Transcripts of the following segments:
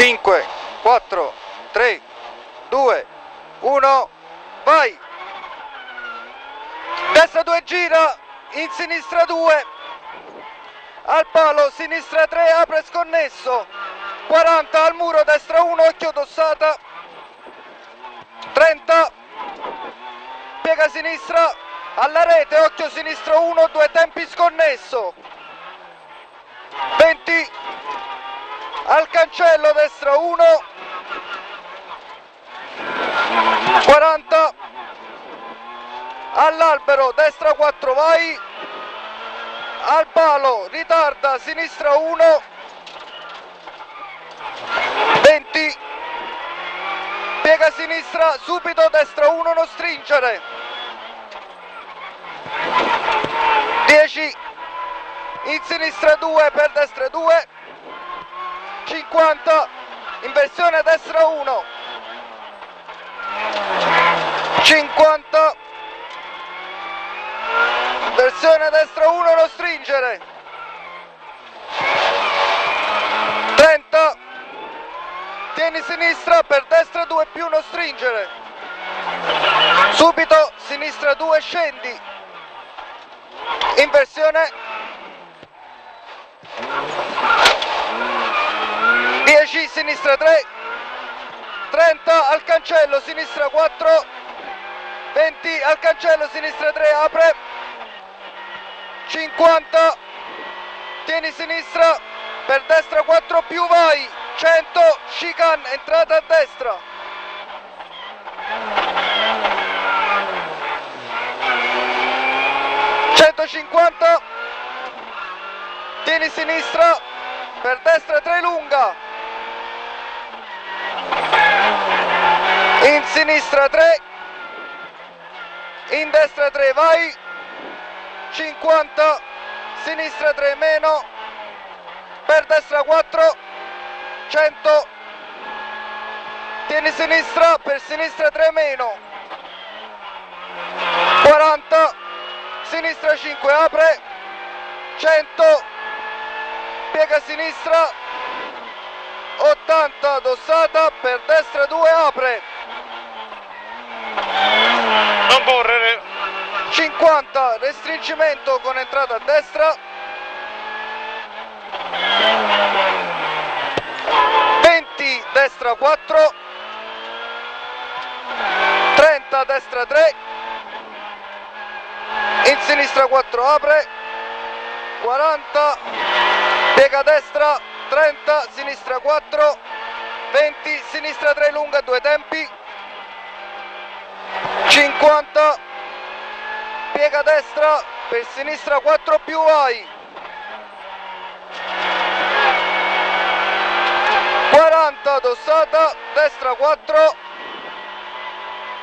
5, 4, 3, 2, 1, vai! Destra 2 gira, in sinistra 2, al palo, sinistra 3, apre sconnesso, 40 al muro, destra 1, occhio dossata, 30, piega sinistra, alla rete, occhio sinistro 1, due tempi sconnesso, 20, al cancello destra 1 40 all'albero destra 4 vai. Al palo ritarda sinistra 1 20 piega sinistra subito destra 1 non stringere. 10 in sinistra 2 per destra 2 50 inversione destra 1 50 inversione destra 1 non stringere. 30 tieni sinistra per destra 2 più non stringere. Subito sinistra 2 scendi. Inversione. 10 sinistra 3 30 al cancello sinistra 4 20 al cancello sinistra 3 apre. 50 tieni sinistra per destra 4 più vai. 100 chicane entrata a destra. ...150... ...tieni sinistra... ...per destra 3 lunga... ...in sinistra 3... ...in destra 3 vai... ...50... ...sinistra 3 meno... ...per destra 4... ...100... ...tieni sinistra... ...per sinistra 3 meno... ...40... ...sinistra 5 apre... ...100... ...piega sinistra... ...80 dossata... ...per destra 2 apre... Non correre. 50 restringimento con entrata a destra. 20 destra 4 30 destra 3 in sinistra 4 apre. 40 piega destra 30 sinistra 4 20 sinistra 3 lunga due tempi 50 piega destra per sinistra 4 più vai. 40 dossata destra 4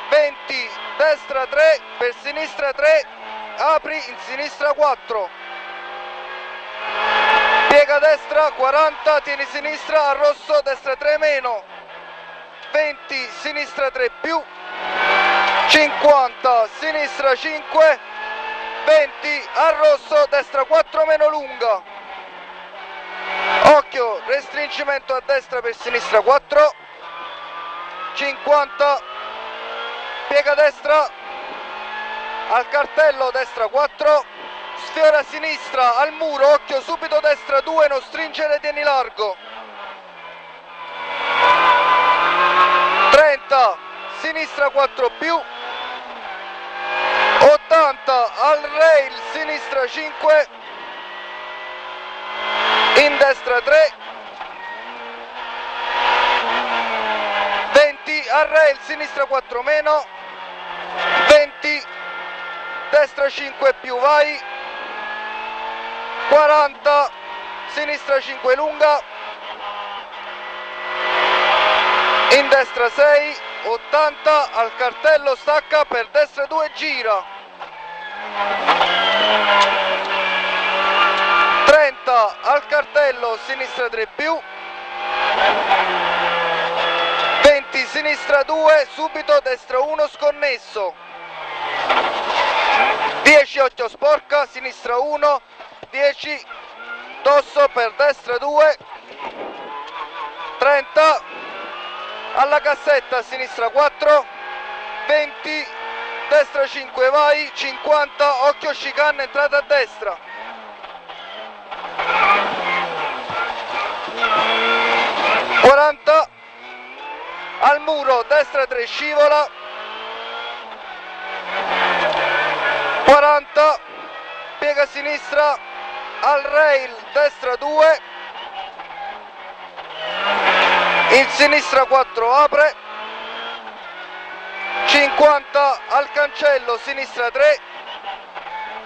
20 destra 3 per sinistra 3 apri in sinistra 4 piega destra 40 tieni sinistra a rosso destra 3 meno. 20 sinistra 3 più 50 sinistra 5 20 al rosso destra 4 meno lunga. Occhio restringimento a destra per sinistra 4 50 piega destra al cartello destra 4 sfiora sinistra al muro occhio subito destra 2 non stringere tieni largo. 30 sinistra 4 più 80 al rail sinistra 5 in destra 3 20 al rail sinistra 4 meno. 20 destra 5 più vai. 40 sinistra 5 lunga. In destra 6 80 al cartello stacca per destra 2 gira 30 al cartello sinistra 3 più. 20 sinistra 2 subito destra 1 sconnesso. 10 occhio sporca sinistra 1 10 dosso per destra 2 30 alla cassetta sinistra 4 20 destra 5 vai 50 occhio chicane entrata a destra. 40 al muro destra 3 scivola. 40 piega sinistra al rail destra 2 in sinistra 4 apre 50 al cancello sinistra 3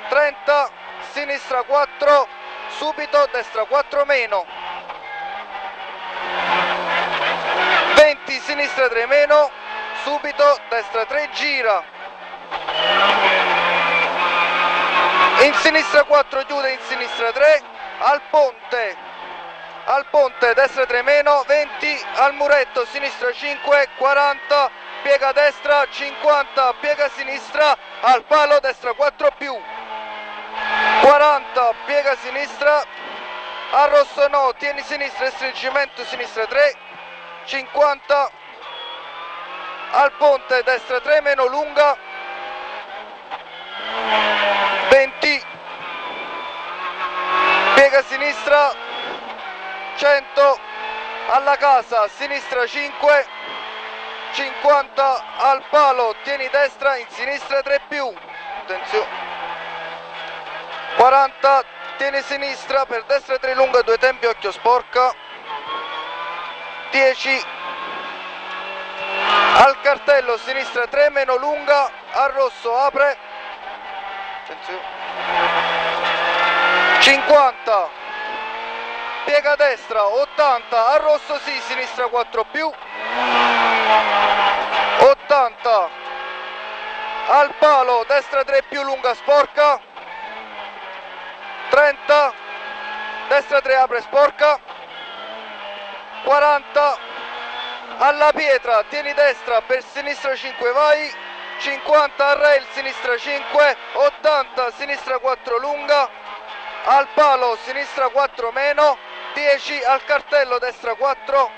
30 sinistra 4 subito destra 4 meno. 20 sinistra 3 meno subito destra 3 gira. In sinistra 4 chiude in sinistra 3 al ponte al ponte destra 3 meno 20 al muretto sinistra 5 40 piega destra 50 piega sinistra al palo destra 4 più. 40 piega sinistra a rosso no tieni sinistra stringimento sinistra 3 50 al ponte destra 3 meno lunga. 20 piega sinistra 100 alla casa sinistra 5 50 al palo tieni destra in sinistra 3 più. Attenzione. 40 tieni sinistra per destra 3 lunga 2 tempi occhio sporca. 10 al cartello sinistra 3 meno lunga al rosso apre. Attenzione. 50 piega destra 80 al rosso sì sinistra 4 più 80 al palo destra 3 più lunga sporca. 30 destra 3 apre sporca. 40 alla pietra tieni destra per sinistra 5 vai. 50 al rail sinistra 5 80 sinistra 4 lunga. Al palo sinistra 4 meno. 10 al cartello destra 4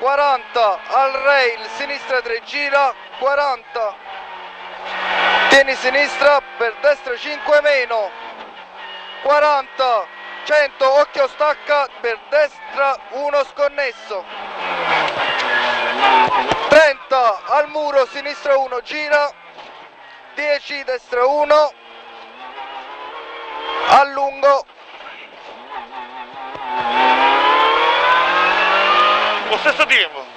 40 al rail sinistra 3 gira. 40 tieni sinistra per destra 5 meno. 40 100 occhio stacca per destra 1 sconnesso. 30 al muro sinistra 1 gira. 10 destra 1 allungo lungo.